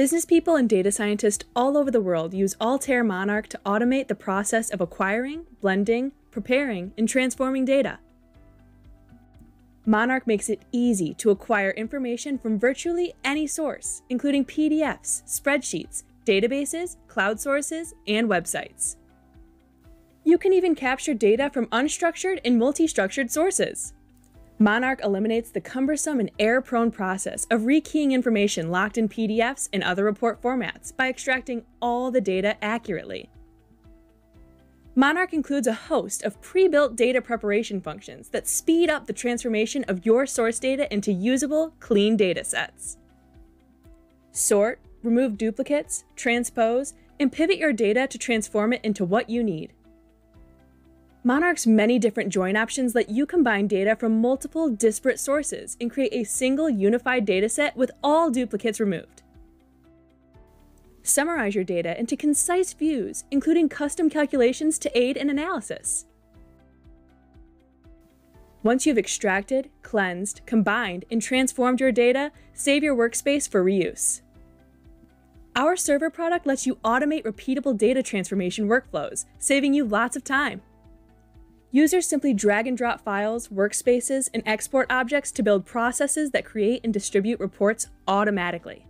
Business people and data scientists all over the world use Altair Monarch to automate the process of acquiring, blending, preparing, and transforming data. Monarch makes it easy to acquire information from virtually any source, including PDFs, spreadsheets, databases, cloud sources, and websites. You can even capture data from unstructured and multi-structured sources. Monarch eliminates the cumbersome and error-prone process of rekeying information locked in PDFs and other report formats by extracting all the data accurately. Monarch includes a host of pre-built data preparation functions that speed up the transformation of your source data into usable, clean data sets. Sort, remove duplicates, transpose, and pivot your data to transform it into what you need. Monarch's many different join options let you combine data from multiple disparate sources and create a single unified dataset with all duplicates removed. Summarize your data into concise views, including custom calculations to aid in analysis. Once you've extracted, cleansed, combined, and transformed your data, save your workspace for reuse. Our server product lets you automate repeatable data transformation workflows, saving you lots of time. Users simply drag and drop files, workspaces, and export objects to build processes that create and distribute reports automatically.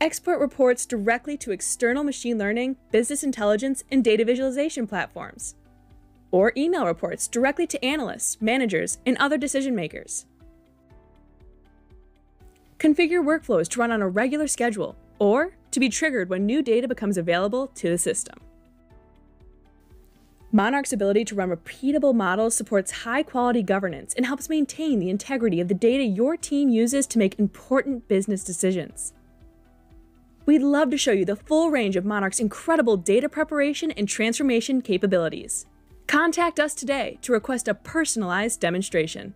Export reports directly to external machine learning, business intelligence, and data visualization platforms. Or email reports directly to analysts, managers, and other decision makers. Configure workflows to run on a regular schedule, or to be triggered when new data becomes available to the system. Monarch's ability to run repeatable models supports high quality governance and helps maintain the integrity of the data your team uses to make important business decisions. We'd love to show you the full range of Monarch's incredible data preparation and transformation capabilities. Contact us today to request a personalized demonstration.